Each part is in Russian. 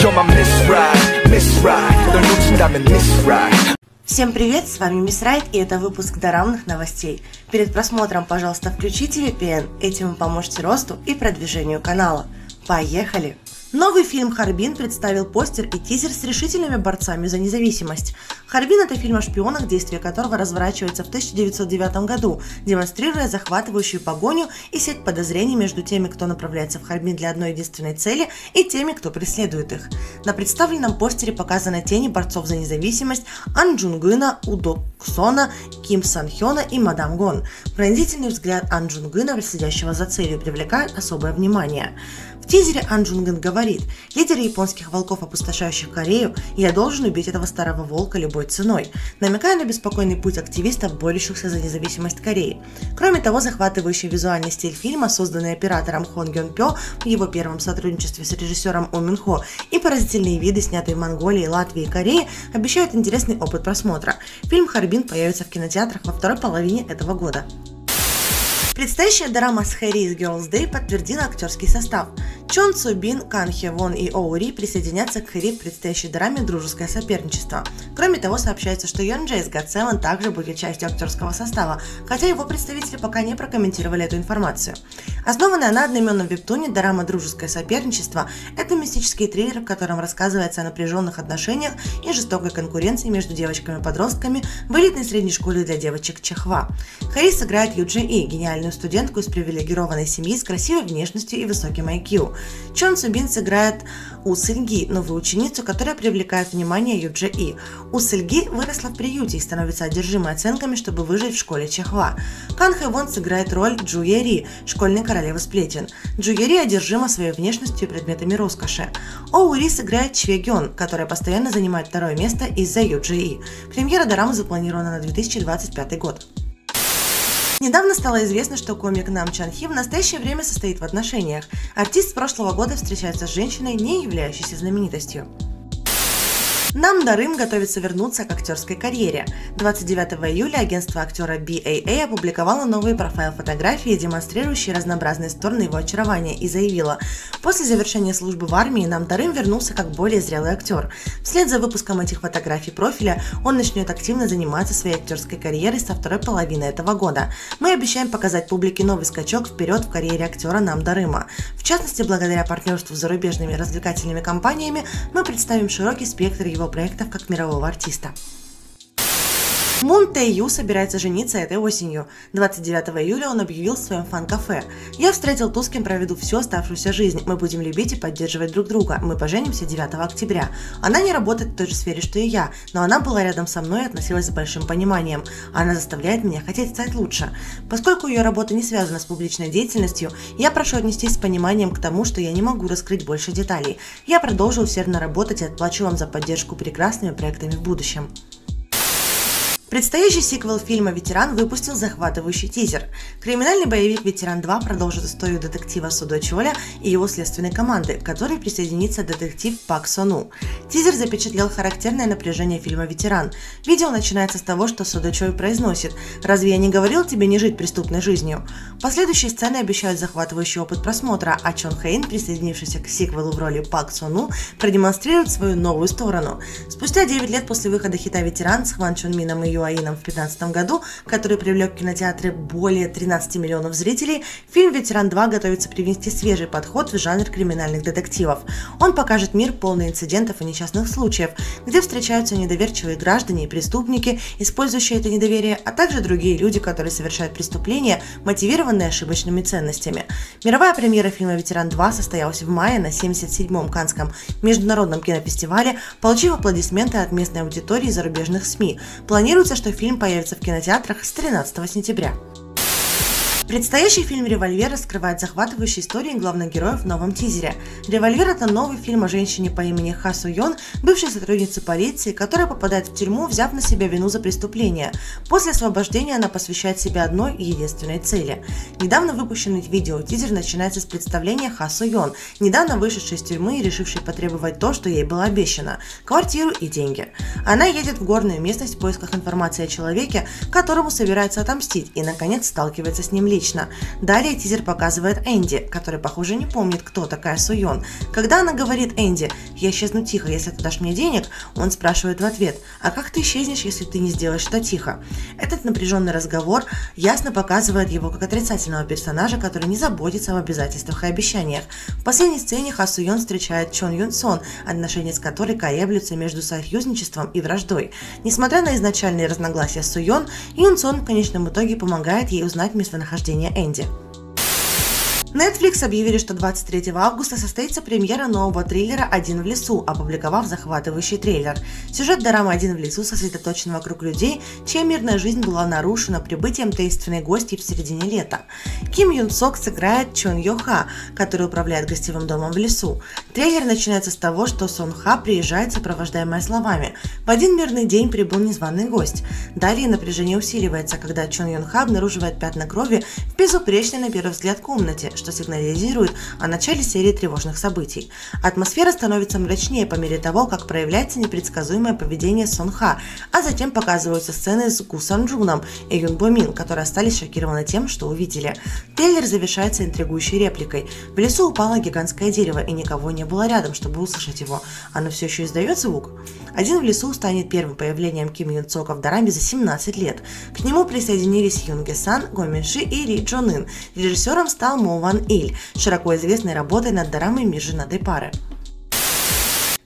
You're my Miss Right, Miss Right 널 놓친다면 Miss Right Всем привет, с вами Мисс Райт и это выпуск дорамных новостей. Перед просмотром, пожалуйста, включите VPN, этим вы поможете росту и продвижению канала. Поехали! Новый фильм «Харбин» представил постер и тизер с решительными борцами за независимость. «Харбин» — это фильм о шпионах, действие которого разворачивается в 1909 году, демонстрируя захватывающую погоню и сеть подозрений между теми, кто направляется в Харбин для одной единственной цели, и теми, кто преследует их. На представленном постере показаны тени борцов за независимость Ан Джунгына, У Доксона, Ким Сан Хёна и Мадам Гон. Пронзительный взгляд Ан Джунгына, следящего за целью, привлекает особое внимание. В тизере Ан Джунгын говорит, лидер японских волков, опустошающих Корею, я должен убить этого старого волка любой ценой, намекая на беспокойный путь активистов, борющихся за независимость Кореи. Кроме того, захватывающий визуальный стиль фильма, созданный оператором Хон Гён Пё в его первом сотрудничестве с режиссером О Мин Хо, и поразительные виды, снятые в Монголии, Латвии и Корее, обещают интересный опыт просмотра. Фильм «Харбин» появится в кинотеатрах во второй половине этого года. Предстоящая драма с из Girls Day подтвердила актерский состав. Чон Цу Бин, Кан Хе Вон и Оу Ри присоединятся к Хэри в предстоящей драме «Дружеское соперничество». Кроме того, сообщается, что Йон Джей из God также будет частью актерского состава, хотя его представители пока не прокомментировали эту информацию. Основанная на одноименном вебтуне драма «Дружеское соперничество» – это мистический триллер, в котором рассказывается о напряженных отношениях и жестокой конкуренции между девочками-подростками в элитной средней школе для девочек Чехва. Хэри сыграет Ю Джи И, гениальную студентку из привилегированной семьи с красивой внешностью и высоким IQ. Чон Субин сыграет У Сыльги, новую ученицу, которая привлекает внимание Юджи И. У Сыльги выросла в приюте и становится одержимой оценками, чтобы выжить в школе Чехва. Кан Хэ Вон сыграет роль Джу Ри, школьной королевы сплетен. Джу Ри одержима своей внешностью и предметами роскоши. Оу Ри сыграет Чве Гён, которая постоянно занимает второе место из-за Юджи И. Премьера дорамы запланирована на 2025 год. Недавно стало известно, что комик Нам Чан Хи в настоящее время состоит в отношениях. Артист с прошлого года встречается с женщиной, не являющейся знаменитостью. Нам Дарым готовится вернуться к актерской карьере. 29 июля агентство актера BAA опубликовало новые профайл-фотографии, демонстрирующие разнообразные стороны его очарования, и заявила, после завершения службы в армии Нам Дарым вернулся как более зрелый актер. Вслед за выпуском этих фотографий профиля он начнет активно заниматься своей актерской карьерой со второй половины этого года. Мы обещаем показать публике новый скачок вперед в карьере актера Нам Дарыма. В частности, благодаря партнерству с зарубежными развлекательными компаниями мы представим широкий спектр его его проектов как мирового артиста. Мун Тэ Ю собирается жениться этой осенью. 29 июля он объявил в своем фан-кафе. «Я встретил ту, с кем проведу всю оставшуюся жизнь. Мы будем любить и поддерживать друг друга. Мы поженимся 9 октября. Она не работает в той же сфере, что и я, но она была рядом со мной и относилась с большим пониманием. Она заставляет меня хотеть стать лучше. Поскольку ее работа не связана с публичной деятельностью, я прошу отнестись с пониманием к тому, что я не могу раскрыть больше деталей. Я продолжу усердно работать и отплачу вам за поддержку прекрасными проектами в будущем. Предстоящий сиквел фильма «Ветеран» выпустил захватывающий тизер. Криминальный боевик «Ветеран 2» продолжит историю детектива Судо Чоля и его следственной команды, к которой присоединится детектив Пак Сону. Тизер запечатлел характерное напряжение фильма «Ветеран». Видео начинается с того, что Судо Чой произносит «Разве я не говорил тебе не жить преступной жизнью?». Последующие сцены обещают захватывающий опыт просмотра, а Чон Хейн, присоединившийся к сиквелу в роли Пак Сону, продемонстрирует свою новую сторону. Спустя 9 лет после выхода хита «Ветеран» с Хван Чон Мином и Юаином в 2015 году, который привлек в кинотеатры более 13 миллионов зрителей, фильм «Ветеран 2» готовится привнести свежий подход в жанр криминальных детективов. Он покажет мир полный инцидентов и несчастных случаев, где встречаются недоверчивые граждане и преступники, использующие это недоверие, а также другие люди, которые совершают преступления, мотивированные ошибочными ценностями. Мировая премьера фильма «Ветеран 2» состоялась в мае на 77-м Канском международном кинофестивале, получив аплодисменты от местной аудитории и зарубежных СМИ. Планируется Планируется, что фильм появится в кинотеатрах с 13 сентября. Предстоящий фильм «Револьвер» раскрывает захватывающие истории главных героев в новом тизере. «Револьвер» — это новый фильм о женщине по имени Ха Су Йон, бывшей сотруднице полиции, которая попадает в тюрьму, взяв на себя вину за преступление. После освобождения она посвящает себя одной и единственной цели. Недавно выпущенный видео-тизер начинается с представления Ха Су Йон, недавно вышедшей из тюрьмы и решившей потребовать то, что ей было обещано – квартиру и деньги. Она едет в горную местность в поисках информации о человеке, которому собирается отомстить, и, наконец, сталкивается с ним лично. Далее тизер показывает Энди, который, похоже, не помнит, кто такая Суйон. Когда она говорит Энди «Я исчезну тихо, если ты дашь мне денег», он спрашивает в ответ «А как ты исчезнешь, если ты не сделаешь это тихо?» Этот напряженный разговор ясно показывает его как отрицательного персонажа, который не заботится об обязательствах и обещаниях. В последней сцене Ха Суйон встречает Чон Юн Сон, отношения с которой колеблются между союзничеством и враждой. Несмотря на изначальные разногласия с Суйон, Юн Сон в конечном итоге помогает ей узнать местонахождение Энди. Netflix объявили, что 23 августа состоится премьера нового триллера «Один в лесу», опубликовав захватывающий трейлер. Сюжет дорамы «Один в лесу» сосредоточен вокруг людей, чья мирная жизнь была нарушена прибытием таинственной гости в середине лета. Ким Юн Сок сыграет Чон Йо Ха, который управляет гостевым домом в лесу. Трейлер начинается с того, что Сон Ха приезжает, сопровождаемая словами «В один мирный день прибыл незваный гость». Далее напряжение усиливается, когда Чон Юн Ха обнаруживает пятна крови в безупречной на первый взгляд комнате, что сигнализирует о начале серии тревожных событий. Атмосфера становится мрачнее по мере того, как проявляется непредсказуемое поведение Сонха, а затем показываются сцены с Гу Сан Джуном и Юн Бо Мин, которые остались шокированы тем, что увидели. Трейлер завершается интригующей репликой. В лесу упало гигантское дерево, и никого не было рядом, чтобы услышать его. Оно все еще издает звук? Один в лесу станет первым появлением Ким Юн Цока в Дараме за 17 лет. К нему присоединились Юн Ге Сан, Го Мин Ши и Ри Джон Ин. Режиссером стал Мо Ван Иль, широко известной работой над дорамой «Мир женатой пары».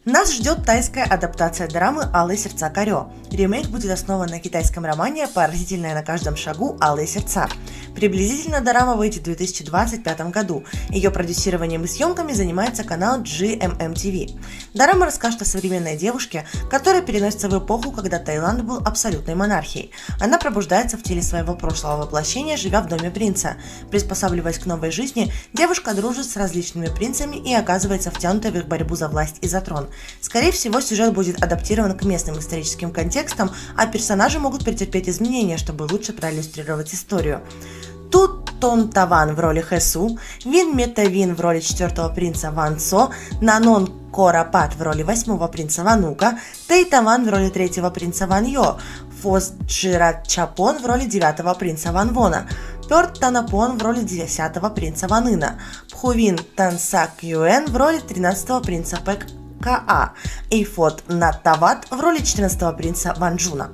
Нас ждет тайская адаптация драмы «Алые сердца Карё». Ремейк будет основан на китайском романе «Поразительное на каждом шагу. Алые сердца». Приблизительно дорама выйдет в 2025 году. Ее продюсированием и съемками занимается канал GMM Дорама расскажет о современной девушке, которая переносится в эпоху, когда Таиланд был абсолютной монархией. Она пробуждается в теле своего прошлого воплощения, живя в доме принца. Приспосабливаясь к новой жизни, девушка дружит с различными принцами и оказывается втянутой в их борьбу за власть и за трон. Скорее всего, сюжет будет адаптирован к местным историческим контекстам, а персонажи могут претерпеть изменения, чтобы лучше проиллюстрировать историю. Тут Тон Таван в роли Хэсу, Вин Метавин в роли четвертого принца Ван Цо, Нанон Корапат в роли восьмого принца Ванука, Тэй Таван в роли третьего принца Ван Йо, Фос Джират Чапон в роли девятого принца Ван Вона, Пёрт Танапон в роли десятого принца Ванына, Пхувин Тансак Юэн в роли тринадцатого принца Пэк К.А. и Фот Натават в роли 14-го принца Ванжуна.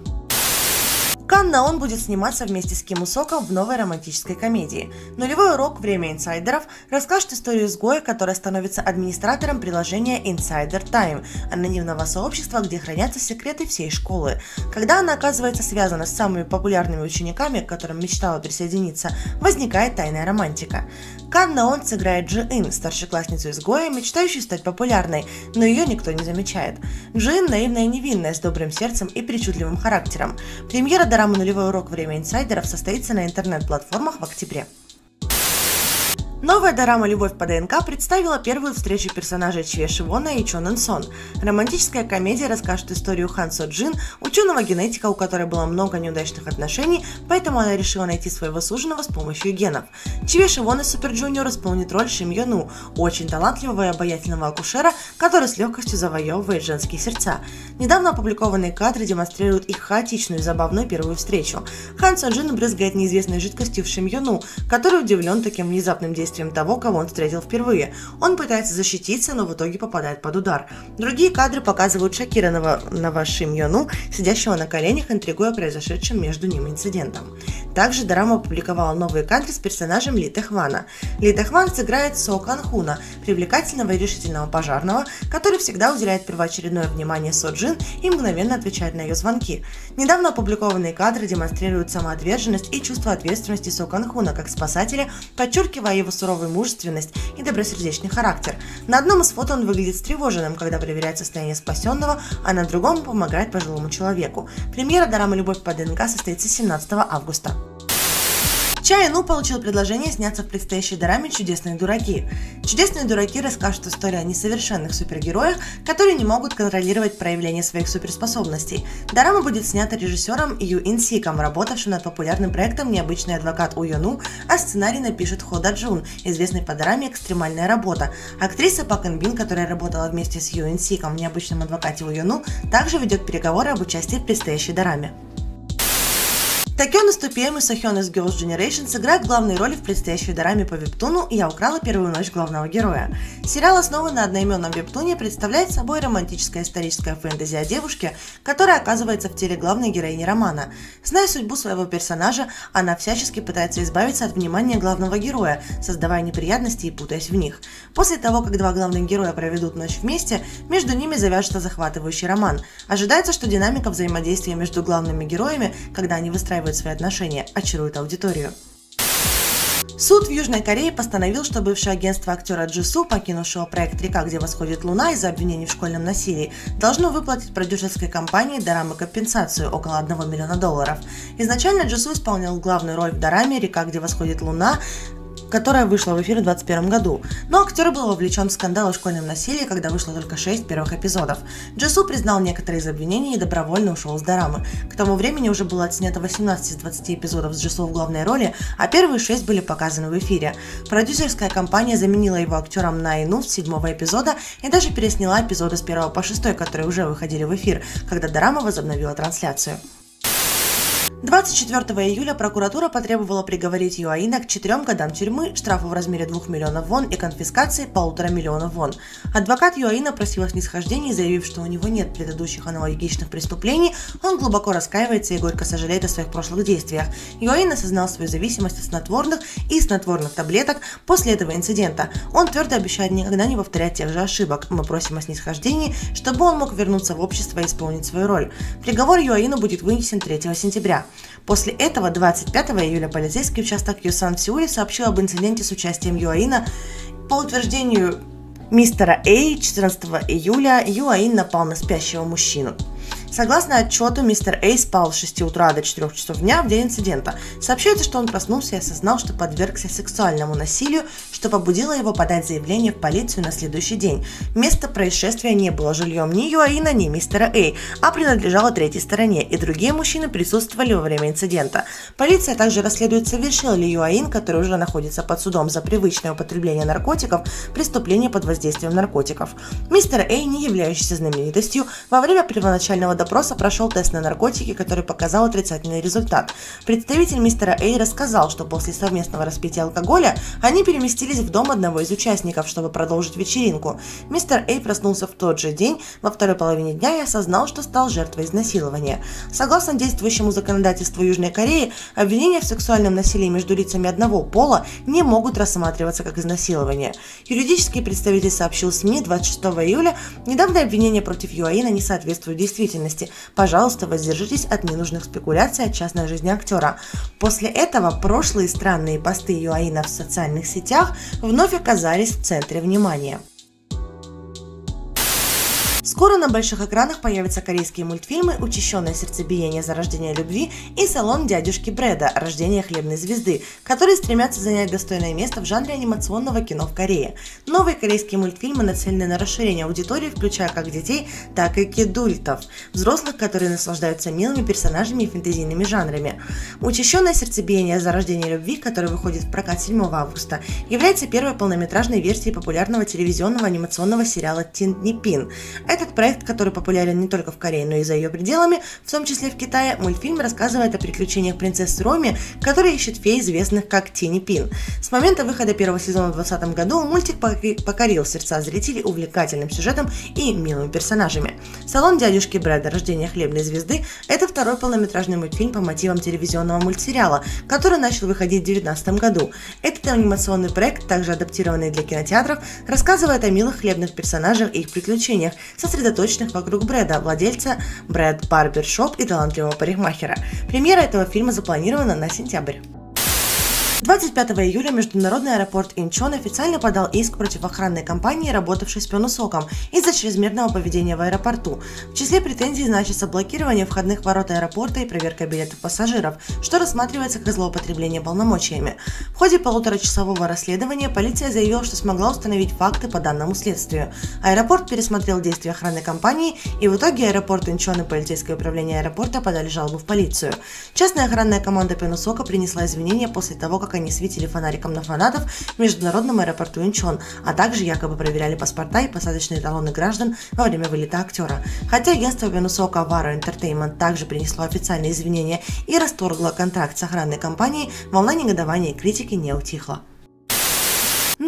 Канна он будет сниматься вместе с Ким Усоком в новой романтической комедии. Нулевой урок «Время инсайдеров» расскажет историю изгоя, который становится администратором приложения Insider Time, анонимного сообщества, где хранятся секреты всей школы. Когда она оказывается связана с самыми популярными учениками, к которым мечтала присоединиться, возникает тайная романтика. Канна он сыграет Джи Ин, старшеклассницу изгоя, мечтающую стать популярной, но ее никто не замечает. Джи Ин наивная и невинная, с добрым сердцем и причудливым характером. Премьера Программа «Нулевой урок. Время инсайдеров» состоится на интернет-платформах в октябре. Новая дорама «Любовь по ДНК» представила первую встречу персонажей Чве Шивона и Чон Эн Сон. Романтическая комедия расскажет историю Хан Со Джин, ученого-генетика, у которой было много неудачных отношений, поэтому она решила найти своего суженого с помощью генов. Чве Шивон из Super Junior исполнит роль Шим Йону, очень талантливого и обаятельного акушера, который с легкостью завоевывает женские сердца. Недавно опубликованные кадры демонстрируют их хаотичную и забавную первую встречу. Хан Со Джин брызгает неизвестной жидкостью в Шим Йону, который удивлен таким внезапным действием действием того, кого он встретил впервые. Он пытается защититься, но в итоге попадает под удар. Другие кадры показывают шокированного Навашим Йону, сидящего на коленях, интригуя произошедшим между ними инцидентом. Также Дорама опубликовала новые кадры с персонажем Ли Техвана. Ли Техван сыграет Со Канхуна, привлекательного и решительного пожарного, который всегда уделяет первоочередное внимание Со Джин и мгновенно отвечает на ее звонки. Недавно опубликованные кадры демонстрируют самоотверженность и чувство ответственности Со Канхуна как спасателя, подчеркивая его суровую мужественность и добросердечный характер. На одном из фото он выглядит встревоженным, когда проверяет состояние спасенного, а на другом помогает пожилому человеку. Премьера дорамы «Любовь по ДНК» состоится 17 августа. Чай Ну получил предложение сняться в предстоящей драме «Чудесные дураки». «Чудесные дураки» расскажут историю о несовершенных супергероях, которые не могут контролировать проявление своих суперспособностей. Дорама будет снята режиссером Ю Ин Сиком, работавшим над популярным проектом «Необычный адвокат У Йону», а сценарий напишет Хода Джун, известный по драме «Экстремальная работа». Актриса Пак Ин Бин, которая работала вместе с Ю Ин Сиком в «Необычном адвокате У Йону», также ведет переговоры об участии в предстоящей драме. Такёна Ступиэм и Сохён из Girls' Generation сыграют главные роли в предстоящей дораме по вебтуну «Я украла первую ночь главного героя». Сериал, основан на одноименном вебтуне, представляет собой романтическое историческое фэнтези о девушке, которая оказывается в теле главной героини романа. Зная судьбу своего персонажа, она всячески пытается избавиться от внимания главного героя, создавая неприятности и путаясь в них. После того, как два главных героя проведут ночь вместе, между ними завяжется захватывающий роман. Ожидается, что динамика взаимодействия между главными героями, когда они выстраивают свои отношения, очарует аудиторию. Суд в Южной Корее постановил, что бывшее агентство актера Джису, покинувшего проект «Река, где восходит луна» из-за обвинений в школьном насилии, должно выплатить продюсерской компании Дорамы компенсацию около 1 миллиона долларов. Изначально Джису исполнял главную роль в Дораме «Река, где восходит луна», которая вышла в эфир в 2021 году. Но актер был вовлечен в скандал о школьном насилии, когда вышло только 6 первых эпизодов. Джесу признал некоторые из обвинений и добровольно ушел с дорамы. К тому времени уже было отснято 18 из 20 эпизодов с Джесу в главной роли, а первые 6 были показаны в эфире. Продюсерская компания заменила его актером на Ину с седьмого эпизода и даже пересняла эпизоды с 1 по 6, которые уже выходили в эфир, когда дорама возобновила трансляцию. 24 июля прокуратура потребовала приговорить Юаина к четырем годам тюрьмы, штрафу в размере 2 миллионов вон и конфискации полутора миллионов вон. Адвокат Юаина просил о снисхождении, заявив, что у него нет предыдущих аналогичных преступлений, он глубоко раскаивается и горько сожалеет о своих прошлых действиях. Юаин осознал свою зависимость от снотворных и снотворных таблеток после этого инцидента. Он твердо обещает никогда не повторять тех же ошибок. Мы просим о снисхождении, чтобы он мог вернуться в общество и исполнить свою роль. Приговор Юаину будет вынесен 3 сентября. После этого 25 июля полицейский участок Юсан в Сеуле сообщил об инциденте с участием Юаина. По утверждению мистера Эй, 14 июля Юаин напал на спящего мужчину. Согласно отчету, мистер Эй спал с 6 утра до 4 часов дня в день инцидента. Сообщается, что он проснулся и осознал, что подвергся сексуальному насилию, что побудило его подать заявление в полицию на следующий день. Место происшествия не было жильем ни Юаина, ни мистера Эй, а принадлежало третьей стороне, и другие мужчины присутствовали во время инцидента. Полиция также расследует, совершил ли Юаин, который уже находится под судом за привычное употребление наркотиков, преступление под воздействием наркотиков. Мистер Эй, не являющийся знаменитостью, во время первоначального допроса прошел тест на наркотики, который показал отрицательный результат. Представитель мистера Эй рассказал, что после совместного распития алкоголя они переместились в дом одного из участников, чтобы продолжить вечеринку. Мистер Эй проснулся в тот же день, во второй половине дня и осознал, что стал жертвой изнасилования. Согласно действующему законодательству Южной Кореи, обвинения в сексуальном насилии между лицами одного пола не могут рассматриваться как изнасилование. Юридический представитель сообщил СМИ 26 июля, недавнее обвинение против Юаина не соответствует действительности деятельности. Пожалуйста, воздержитесь от ненужных спекуляций о частной жизни актера. После этого прошлые странные посты Юаина в социальных сетях вновь оказались в центре внимания. Скоро на больших экранах появятся корейские мультфильмы «Учащенное сердцебиение за рождение любви» и «Салон дядюшки Брэда. Рождение хлебной звезды», которые стремятся занять достойное место в жанре анимационного кино в Корее. Новые корейские мультфильмы нацелены на расширение аудитории, включая как детей, так и кедультов, взрослых, которые наслаждаются милыми персонажами и фэнтезийными жанрами. «Учащенное сердцебиение за рождение любви», который выходит в прокат 7 августа, является первой полнометражной версией популярного телевизионного анимационного сериала «Тин Нипин». Это этот проект, который популярен не только в Корее, но и за ее пределами, в том числе в Китае, мультфильм рассказывает о приключениях принцессы Роми, которая ищет фей, известных как Тини Пин. С момента выхода первого сезона в 2020 году мультик покорил сердца зрителей увлекательным сюжетом и милыми персонажами. «Салон дядюшки Брэда. Рождение хлебной звезды» — это второй полнометражный мультфильм по мотивам телевизионного мультсериала, который начал выходить в 2019 году. Этот анимационный проект, также адаптированный для кинотеатров, рассказывает о милых хлебных персонажах и их приключениях, со сосредоточенных вокруг Брэда, владельца Брэд Барбершоп и талантливого парикмахера. Премьера этого фильма запланирована на сентябрь. 25 июля международный аэропорт Инчон официально подал иск против охранной компании, работавшей с Пенусоком, из-за чрезмерного поведения в аэропорту. В числе претензий значится блокирование входных ворот аэропорта и проверка билетов пассажиров, что рассматривается как злоупотребление полномочиями. В ходе полуторачасового расследования полиция заявила, что смогла установить факты по данному следствию. Аэропорт пересмотрел действия охранной компании, и в итоге аэропорт Инчон и полицейское управление аэропорта подали жалобу в полицию. Частная охранная команда Пён Усока принесла извинения после того, как как они светили фонариком на фанатов в международном аэропорту Инчон, а также якобы проверяли паспорта и посадочные талоны граждан во время вылета актера. Хотя агентство Пён Усока Varo Entertainment также принесло официальные извинения и расторгло контракт с охранной компанией, волна негодования и критики не утихла.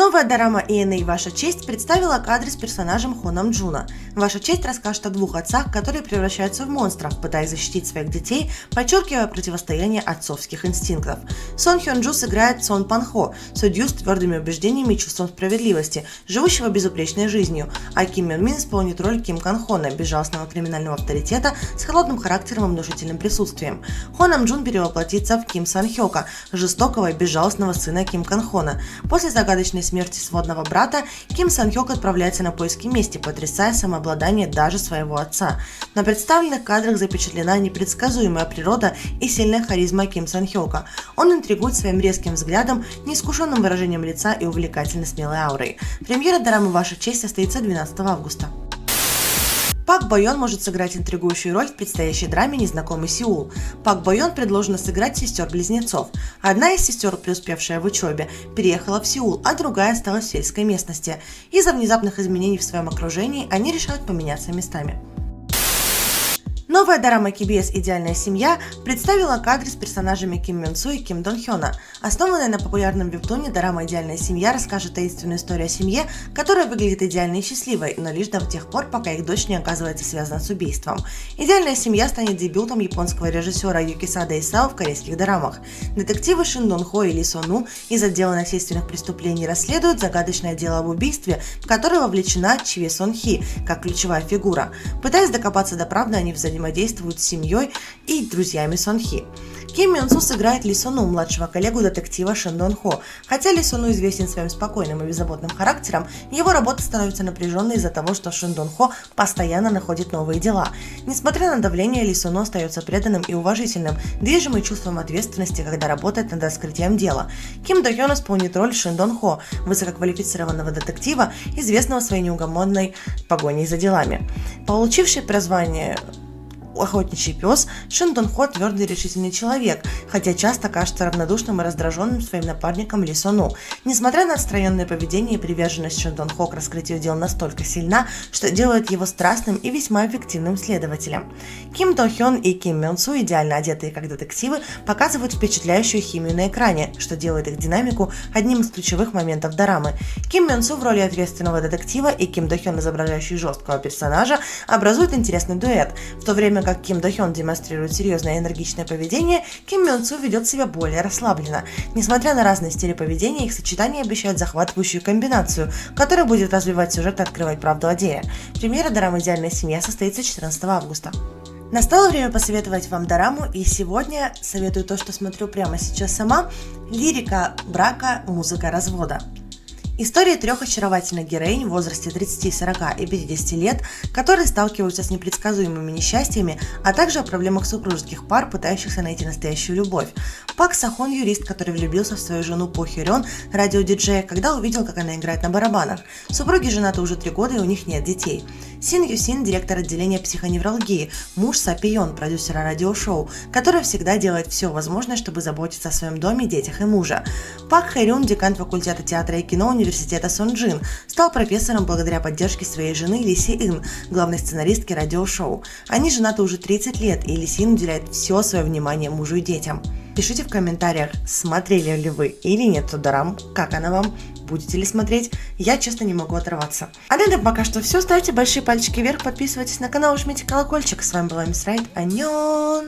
Новая дорама ENA «Ваша честь» представила кадры с персонажем Хоном Джуна. «Ваша честь» расскажет о двух отцах, которые превращаются в монстров, пытаясь защитить своих детей, подчеркивая противостояние отцовских инстинктов. Сон Хён Джу сыграет Сон Пан Хо, судью с твердыми убеждениями и чувством справедливости, живущего безупречной жизнью, а Ким Мён Мин исполнит роль Ким Кан Хона, безжалостного криминального авторитета с холодным характером и внушительным присутствием. Хо Нам Джун перевоплотится в Ким Сан Хёка, жестокого и безжалостного сына Ким Кан Хона. После загадочной смерти сводного брата, Ким Сан Хёк отправляется на поиски мести, потрясая самообладание даже своего отца. На представленных кадрах запечатлена непредсказуемая природа и сильная харизма Ким Сан Хёка. Он интригует своим резким взглядом, неискушенным выражением лица и увлекательно смелой аурой. Премьера драмы «Ваша честь» состоится 12 августа. Пак Байон может сыграть интригующую роль в предстоящей драме «Незнакомый Сеул». Пак Байон предложено сыграть сестер-близнецов. Одна из сестер, преуспевшая в учебе, переехала в Сеул, а другая осталась в сельской местности. Из-за внезапных изменений в своем окружении они решают поменяться местами. Новая дорама KBS «Идеальная семья» представила кадры с персонажами Ким Мён Су и Ким Дон Хёна. Основанная на популярном вебтуне дорама «Идеальная семья» расскажет таинственную историю о семье, которая выглядит идеальной и счастливой, но лишь до тех пор, пока их дочь не оказывается связана с убийством. «Идеальная семья» станет дебютом японского режиссера Юкисада Исао в корейских дорамах. Детективы Шин Дон Хо и Ли Сону из отдела насильственных преступлений расследуют загадочное дело об убийстве, в которое вовлечена Чве Сон Хи, как ключевая фигура. Пытаясь докопаться до правды, они взаимодействуют взаимодействуют с семьей и друзьями Сонхи. Ким Мён Су сыграет Ли Сону, младшего коллегу детектива Шен Дон Хо. Хотя Ли Сону известен своим спокойным и беззаботным характером, его работа становится напряженной из-за того, что Шен Дон Хо постоянно находит новые дела. Несмотря на давление, Ли Сону остается преданным и уважительным, движимый чувством ответственности, когда работает над раскрытием дела. Ким До Хён исполнит роль Шен Дон Хо, высококвалифицированного детектива, известного своей неугомонной погоней за делами. Получивший прозвание охотничий пес, Шиндон Хо твердый и решительный человек, хотя часто кажется равнодушным и раздраженным своим напарником Ли Сону. Несмотря на отстраненное поведение и приверженность Шиндон Хо к раскрытию дел настолько сильна, что делает его страстным и весьма эффективным следователем. Ким До Хён и Ким Мён Су, идеально одетые как детективы, показывают впечатляющую химию на экране, что делает их динамику одним из ключевых моментов дорамы. Ким Мён Су в роли ответственного детектива и Ким До Хён, изображающий жесткого персонажа, образуют интересный дуэт, в то время как Ким До Хён демонстрирует серьезное и энергичное поведение, Ким Мён Су ведет себя более расслабленно. Несмотря на разные стили поведения, их сочетание обещает захватывающую комбинацию, которая будет развивать сюжет и открывать правду о деле. Премьера дорамы «Идеальная семья» состоится 14 августа. Настало время посоветовать вам дораму, и сегодня советую то, что смотрю прямо сейчас сама. Лирика брака, музыка развода. История трех очаровательных героинь в возрасте 30, 40 и 50 лет, которые сталкиваются с непредсказуемыми несчастьями, а также о проблемах супружеских пар, пытающихся найти настоящую любовь. Пак Сахон – юрист, который влюбился в свою жену По Хюрен, радиодиджея, когда увидел, как она играет на барабанах. Супруги женаты уже три года и у них нет детей. Син Юсин – директор отделения психоневрологии, муж Сапион, продюсера радиошоу, который всегда делает все возможное, чтобы заботиться о своем доме, детях и мужа. Пак Хэрюн – декан факультета театра и кино университета Сонджин, стал профессором благодаря поддержке своей жены Лиси Ин, главной сценаристки радиошоу. Они женаты уже 30 лет, и Лиси Ин уделяет все свое внимание мужу и детям. Пишите в комментариях, смотрели ли вы или нет эту дораму, как она вам, будете ли смотреть. Я, честно, не могу оторваться. А на этом пока что все. Ставьте большие пальчики вверх, подписывайтесь на канал, жмите колокольчик. С вами была Мисс Райт. Аньон!